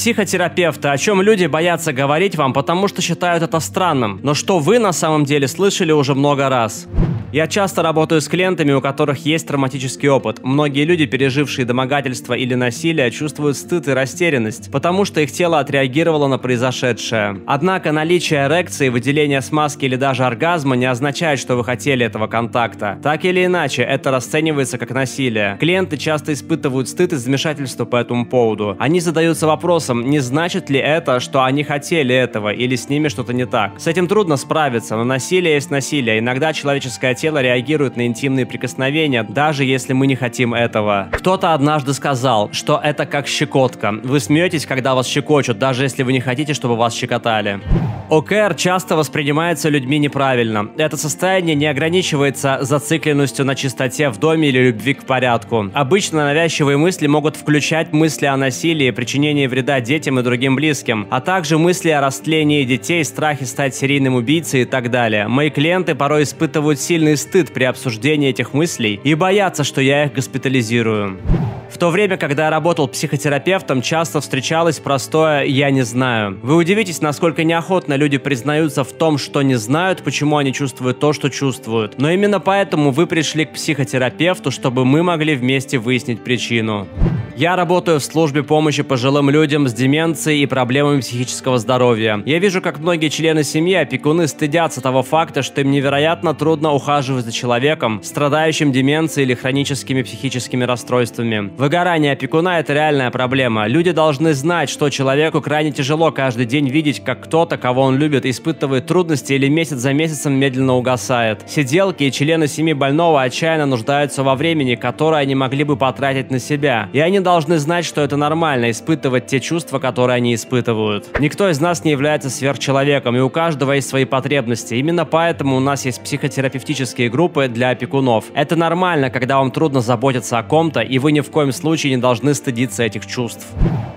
Психотерапевты, о чем люди боятся говорить вам, потому что считают это странным, но что вы на самом деле слышали уже много раз. Я часто работаю с клиентами, у которых есть травматический опыт. Многие люди, пережившие домогательство или насилие, чувствуют стыд и растерянность, потому что их тело отреагировало на произошедшее. Однако наличие эрекции, выделение смазки или даже оргазма не означает, что вы хотели этого контакта. Так или иначе, это расценивается как насилие. Клиенты часто испытывают стыд и замешательство по этому поводу. Они задаются вопросом, не значит ли это, что они хотели этого или с ними что-то не так. С этим трудно справиться, но насилие есть насилие. Иногда человеческое тело реагирует на интимные прикосновения, даже если мы не хотим этого. Кто-то однажды сказал, что это как щекотка. Вы смеетесь, когда вас щекочут, даже если вы не хотите, чтобы вас щекотали. ОКР часто воспринимается людьми неправильно. Это состояние не ограничивается зацикленностью на чистоте в доме или любви к порядку. Обычно навязчивые мысли могут включать мысли о насилии, причинении вреда детям и другим близким, а также мысли о растлении детей, страхе стать серийным убийцей и так далее. Мои клиенты порой испытывают сильный сильный стыд при обсуждении этих мыслей и боятся, что я их госпитализирую. В то время, когда я работал психотерапевтом, часто встречалось простое «я не знаю». Вы удивитесь, насколько неохотно люди признаются в том, что не знают, почему они чувствуют то, что чувствуют. Но именно поэтому вы пришли к психотерапевту, чтобы мы могли вместе выяснить причину. Я работаю в службе помощи пожилым людям с деменцией и проблемами психического здоровья. Я вижу, как многие члены семьи, опекуны стыдятся того факта, что им невероятно трудно ухаживать за человеком, страдающим деменцией или хроническими психическими расстройствами. Выгорание опекуна – это реальная проблема. Люди должны знать, что человеку крайне тяжело каждый день видеть, как кто-то, кого он любит, испытывает трудности или месяц за месяцем медленно угасает. Сиделки и члены семьи больного отчаянно нуждаются во времени, которое они могли бы потратить на себя. И они должны должны знать, что это нормально испытывать те чувства, которые они испытывают. Никто из нас не является сверхчеловеком, и у каждого есть свои потребности. Именно поэтому у нас есть психотерапевтические группы для опекунов. Это нормально, когда вам трудно заботиться о ком-то, и вы ни в коем случае не должны стыдиться этих чувств.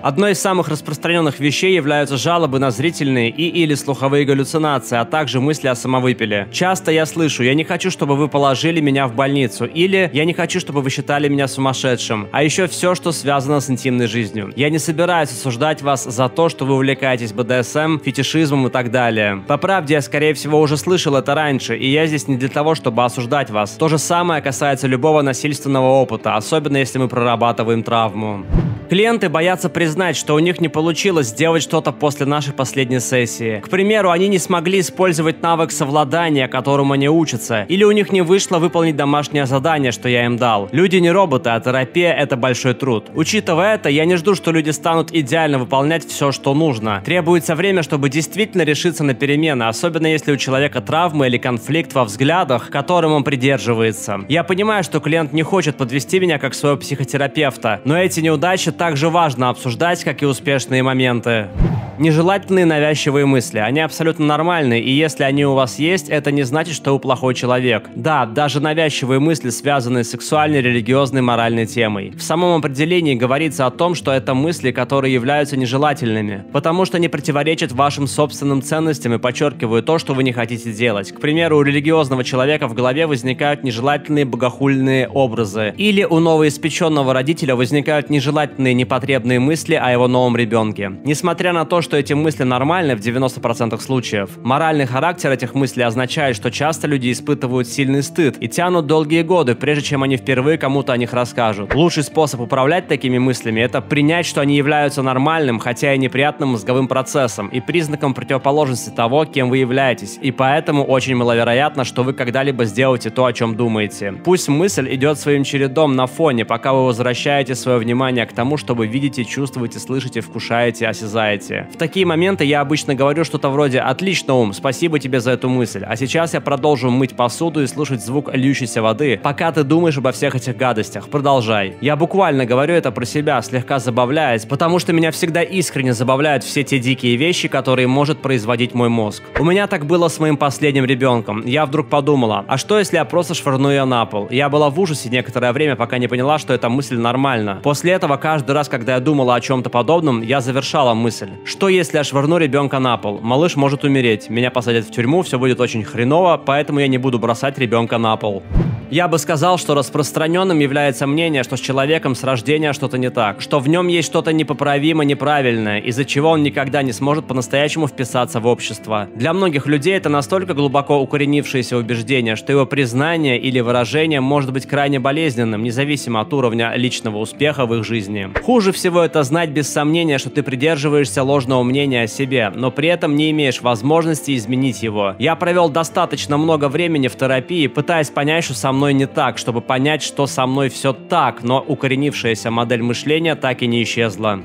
Одной из самых распространенных вещей являются жалобы на зрительные и или слуховые галлюцинации, а также мысли о самовыпиле. Часто я слышу «я не хочу, чтобы вы положили меня в больницу» или «я не хочу, чтобы вы считали меня сумасшедшим». А еще все, что связано с интимной жизнью. Я не собираюсь осуждать вас за то, что вы увлекаетесь БДСМ, фетишизмом и так далее. По правде, я скорее всего уже слышал это раньше, и я здесь не для того, чтобы осуждать вас. То же самое касается любого насильственного опыта, особенно если мы прорабатываем травму. Клиенты боятся признать, что у них не получилось сделать что-то после нашей последней сессии. К примеру, они не смогли использовать навык совладания, которому они учатся, или у них не вышло выполнить домашнее задание, что я им дал. Люди не роботы, а терапия – это большой труд. Учитывая это, я не жду, что люди станут идеально выполнять все, что нужно. Требуется время, чтобы действительно решиться на перемены, особенно если у человека травма или конфликт во взглядах, которым он придерживается. Я понимаю, что клиент не хочет подвести меня как своего психотерапевта, но эти неудачи также важно обсуждать, как и успешные моменты. Нежелательные навязчивые мысли. Они абсолютно нормальны, и если они у вас есть, это не значит, что вы плохой человек. Да, даже навязчивые мысли, связанные с сексуальной, религиозной, моральной темой. В самом определении говорится о том, что это мысли, которые являются нежелательными, потому что они противоречат вашим собственным ценностям и подчеркивают то, что вы не хотите делать. К примеру, у религиозного человека в голове возникают нежелательные богохульные образы. Или у новоиспеченного родителя возникают нежелательные непотребные мысли о его новом ребенке. Несмотря на то, что эти мысли нормальны в 90% случаев. Моральный характер этих мыслей означает, что часто люди испытывают сильный стыд и тянут долгие годы, прежде чем они впервые кому-то о них расскажут. Лучший способ управлять такими мыслями – это принять, что они являются нормальным, хотя и неприятным мозговым процессом и признаком противоположности того, кем вы являетесь, и поэтому очень маловероятно, что вы когда-либо сделаете то, о чем думаете. Пусть мысль идет своим чередом на фоне, пока вы возвращаете свое внимание к тому, чтобы видите, чувствуете, слышите, вкушаете, осязаете. В такие моменты я обычно говорю что-то вроде «Отлично, ум, спасибо тебе за эту мысль, а сейчас я продолжу мыть посуду и слушать звук льющейся воды, пока ты думаешь обо всех этих гадостях. Продолжай». Я буквально говорю это про себя, слегка забавляясь, потому что меня всегда искренне забавляют все те дикие вещи, которые может производить мой мозг. У меня так было с моим последним ребенком. Я вдруг подумала, а что если я просто швырну ее на пол? Я была в ужасе некоторое время, пока не поняла, что эта мысль нормальна. После этого каждый раз, когда я думала о чем-то подобном, я завершала мысль. Что если я швырну ребенка на пол? Малыш может умереть, меня посадят в тюрьму, все будет очень хреново, поэтому я не буду бросать ребенка на пол. Я бы сказал, что распространенным является мнение, что с человеком с рождения что-то не так, что в нем есть что-то непоправимо неправильное, из-за чего он никогда не сможет по-настоящему вписаться в общество. Для многих людей это настолько глубоко укоренившееся убеждение, что его признание или выражение может быть крайне болезненным, независимо от уровня личного успеха в их жизни. Хуже всего это знать без сомнения, что ты придерживаешься ложного мнения о себе, но при этом не имеешь возможности изменить его. Я провел достаточно много времени в терапии, пытаясь понять, что со мной не так, чтобы понять, что со мной все так, но укоренившаяся модель мышления так и не исчезла.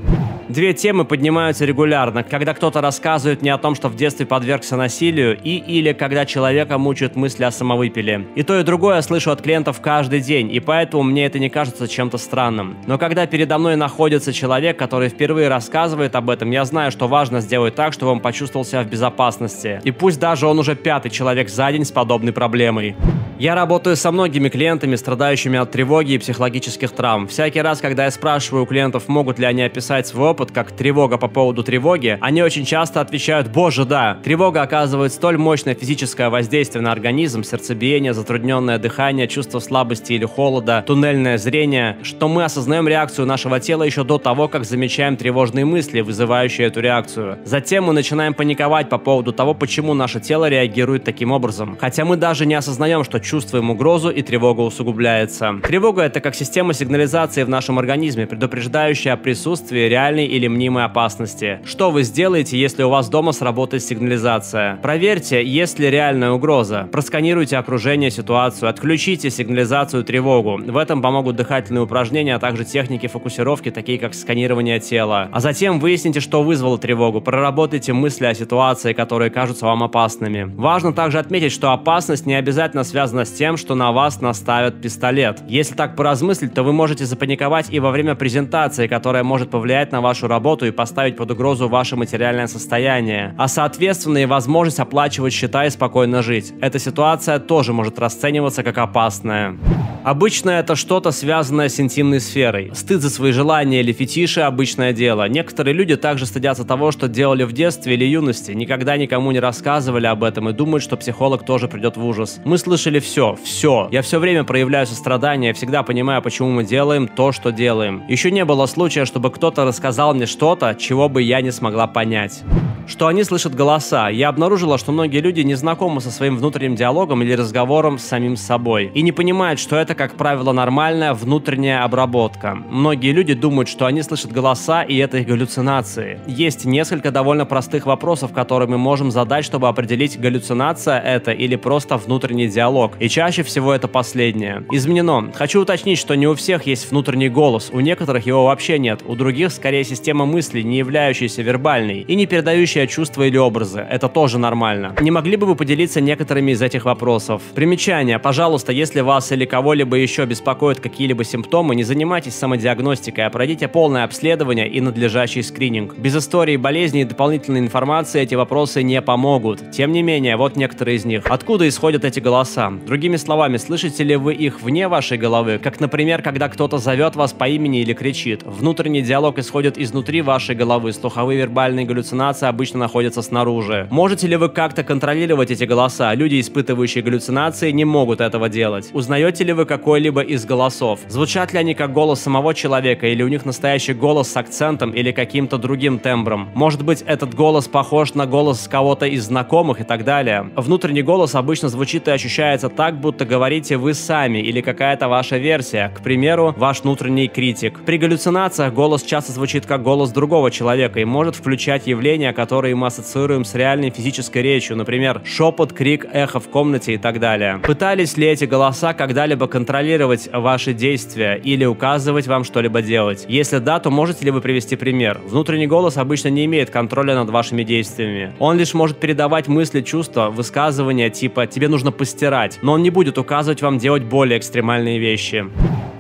Две темы поднимаются регулярно, когда кто-то рассказывает мне о том, что в детстве подвергся насилию, и или когда человека мучают мысли о самовыпиле. И то и другое я слышу от клиентов каждый день, и поэтому мне это не кажется чем-то странным. Но когда передо мной находится человек, который впервые рассказывает об этом, я знаю, что важно сделать так, чтобы он почувствовал себя в безопасности. И пусть даже он уже пятый человек за день с подобной проблемой. Я работаю со многими клиентами, страдающими от тревоги и психологических травм. Всякий раз, когда я спрашиваю у клиентов, могут ли они описать свой опыт как тревога по поводу тревоги, они очень часто отвечают «Боже, да!». Тревога оказывает столь мощное физическое воздействие на организм, сердцебиение, затрудненное дыхание, чувство слабости или холода, туннельное зрение, что мы осознаем реакцию нашего тела еще до того, как замечаем тревожные мысли, вызывающие эту реакцию. Затем мы начинаем паниковать по поводу того, почему наше тело реагирует таким образом. Хотя мы даже не осознаем, что чувствуем угрозу и тревога усугубляется. Тревога это как система сигнализации в нашем организме, предупреждающая о присутствии реальной или мнимой опасности. Что вы сделаете, если у вас дома сработает сигнализация? Проверьте, есть ли реальная угроза. Просканируйте окружение, ситуацию, отключите сигнализацию тревогу. В этом помогут дыхательные упражнения, а также техники фокусировки, такие как сканирование тела. А затем выясните, что вызвало тревогу. Проработайте мысли о ситуации, которые кажутся вам опасными. Важно также отметить, что опасность не обязательно связана с тем, что на вас наставят пистолет. Если так поразмыслить, то вы можете запаниковать и во время презентации, которая может повлиять на вашу работу и поставить под угрозу ваше материальное состояние, а соответственно и возможность оплачивать счета и спокойно жить. Эта ситуация тоже может расцениваться как опасная. Обычно это что-то связанное с интимной сферой. Стыд за свои желания или фетиши – обычное дело. Некоторые люди также стыдятся того, что делали в детстве или юности, никогда никому не рассказывали об этом и думают, что психолог тоже придет в ужас. Мы слышали все, все. Я все время проявляю сострадание, всегда понимаю, почему мы делаем то, что делаем. Еще не было случая, чтобы кто-то рассказал мне что-то, чего бы я не смогла понять что они слышат голоса. Я обнаружила, что многие люди не знакомы со своим внутренним диалогом или разговором с самим собой и не понимают, что это, как правило, нормальная внутренняя обработка. Многие люди думают, что они слышат голоса и это их галлюцинации. Есть несколько довольно простых вопросов, которые мы можем задать, чтобы определить, галлюцинация это или просто внутренний диалог. И чаще всего это последнее. Изменено. Хочу уточнить, что не у всех есть внутренний голос, у некоторых его вообще нет, у других скорее система мыслей, не являющаяся вербальной и не передающая чувства или образы. Это тоже нормально. Не могли бы вы поделиться некоторыми из этих вопросов? Примечание. Пожалуйста, если вас или кого-либо еще беспокоят какие-либо симптомы, не занимайтесь самодиагностикой, а пройдите полное обследование и надлежащий скрининг. Без истории болезни и дополнительной информации эти вопросы не помогут. Тем не менее, вот некоторые из них. Откуда исходят эти голоса? Другими словами, слышите ли вы их вне вашей головы? Как, например, когда кто-то зовет вас по имени или кричит. Внутренний диалог исходит изнутри вашей головы. Слуховые вербальные галлюцинации обычно находятся снаружи. Можете ли вы как-то контролировать эти голоса? Люди, испытывающие галлюцинации, не могут этого делать. Узнаете ли вы какой-либо из голосов? Звучат ли они как голос самого человека, или у них настоящий голос с акцентом или каким-то другим тембром? Может быть, этот голос похож на голос кого-то из знакомых и так далее? Внутренний голос обычно звучит и ощущается так, будто говорите вы сами или какая-то ваша версия, к примеру, ваш внутренний критик. При галлюцинациях голос часто звучит как голос другого человека и может включать явления, которые мы ассоциируем с реальной физической речью, например, шепот, крик, эхо в комнате и так далее. Пытались ли эти голоса когда-либо контролировать ваши действия или указывать вам что-либо делать? Если да, то можете ли вы привести пример? Внутренний голос обычно не имеет контроля над вашими действиями. Он лишь может передавать мысли, чувства, высказывания типа «тебе нужно постирать», но он не будет указывать вам делать более экстремальные вещи.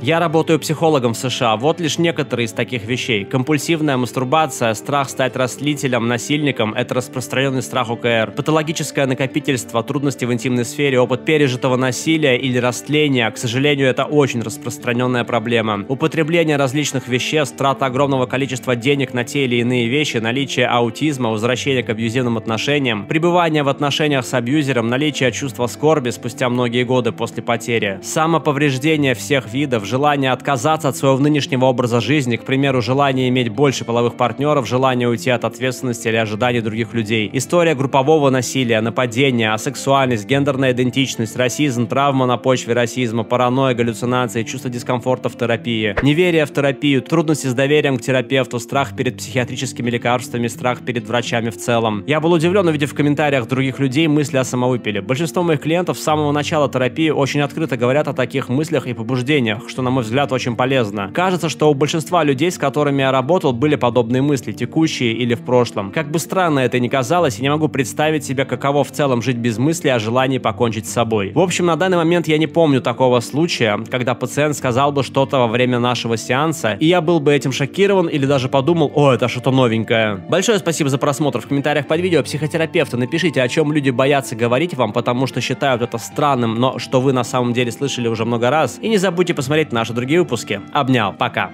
Я работаю психологом в США. Вот лишь некоторые из таких вещей. Компульсивная мастурбация, страх стать растлителем, насильником – это распространенный страх УКР. Патологическое накопительство, трудности в интимной сфере, опыт пережитого насилия или растления – к сожалению, это очень распространенная проблема. Употребление различных веществ, трата огромного количества денег на те или иные вещи, наличие аутизма, возвращение к абьюзивным отношениям, пребывание в отношениях с абьюзером, наличие чувства скорби спустя многие годы после потери, самоповреждение всех видов, желание отказаться от своего нынешнего образа жизни, к примеру, желание иметь больше половых партнеров, желание уйти от ответственности или ожиданий других людей, история группового насилия, нападения, асексуальность, гендерная идентичность, расизм, травма на почве расизма, паранойя, галлюцинации, чувство дискомфорта в терапии, неверие в терапию, трудности с доверием к терапевту, страх перед психиатрическими лекарствами, страх перед врачами в целом. Я был удивлен, увидев в комментариях других людей мысли о самовыпиле. Большинство моих клиентов с самого начала терапии очень открыто говорят о таких мыслях и побуждениях, что, на мой взгляд, очень полезно. Кажется, что у большинства людей, с которыми я работал, были подобные мысли, текущие или в прошлом. Как бы странно это ни казалось, я не могу представить себе, каково в целом жить без мысли о желании покончить с собой. В общем, на данный момент я не помню такого случая, когда пациент сказал бы что-то во время нашего сеанса, и я был бы этим шокирован или даже подумал, о, это что-то новенькое. Большое спасибо за просмотр. В комментариях под видео психотерапевты напишите, о чем люди боятся говорить вам, потому что считают это странным, но что вы на самом деле слышали уже много раз. И не забудьте посмотреть наши другие выпуски. Обнял, пока.